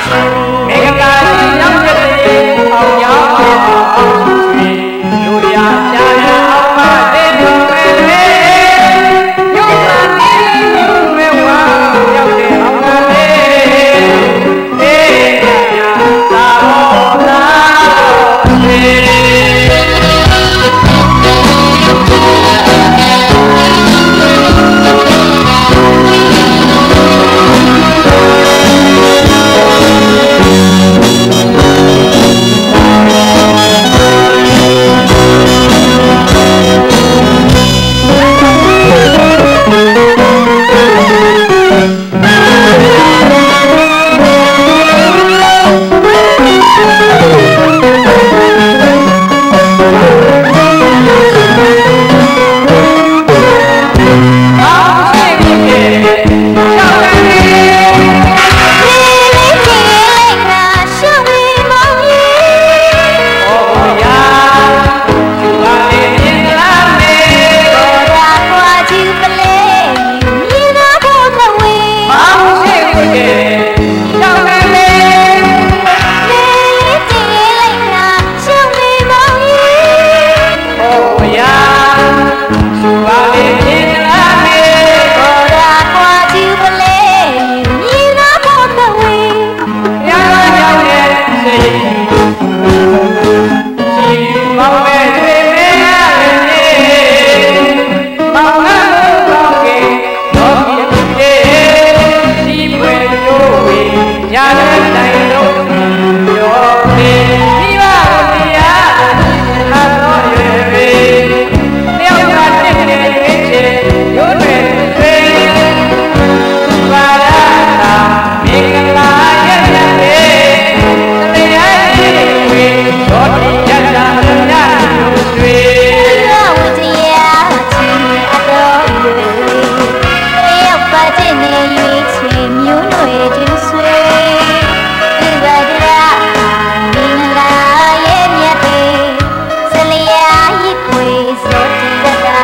show.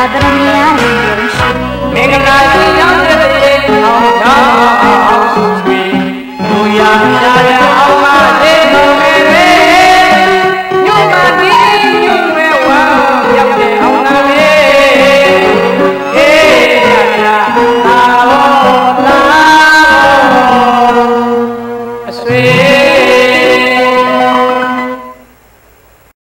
आदरणीय